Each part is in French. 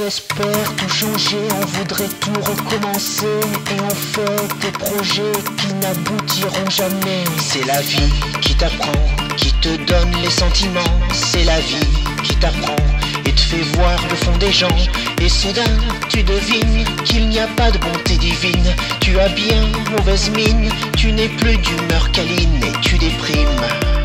On espère tout changer, on voudrait tout recommencer. Et on fait des projets qui n'aboutiront jamais. C'est la vie qui t'apprend, qui te donne les sentiments. C'est la vie qui t'apprend et te fait voir le fond des gens. Et soudain tu devines qu'il n'y a pas de bonté divine. Tu as bien mauvaise mine, tu n'es plus d'humeur câline Et tu déprimes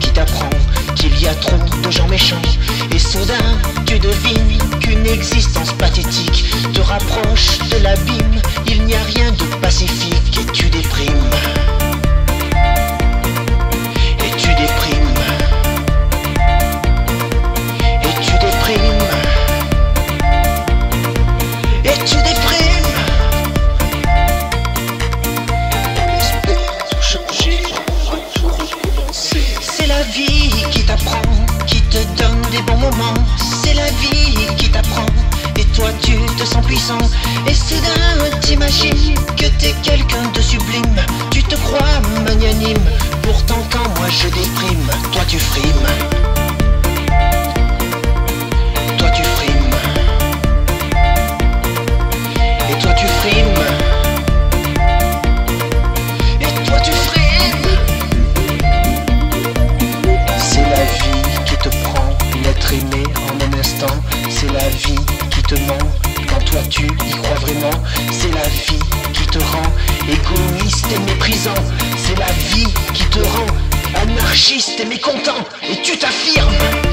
Qui t'apprend qu'il y a trop de gens méchants Et soudain tu devines qu'une existence pathétique te rapproche de l'abîme. Il n'y a rien de pacifique C'est la vie qui t'apprend. Et toi tu te sens puissant. Et soudain t'imagines que t'es quelqu'un de sublime. Tu te crois magnanime. Pourtant quand moi je déprime Toi tu frimes En un instant C'est la vie qui te ment quand toi tu y crois vraiment. C'est la vie qui te rend égoïste et méprisant. C'est la vie qui te rend anarchiste et mécontent. Et tu t'affirmes.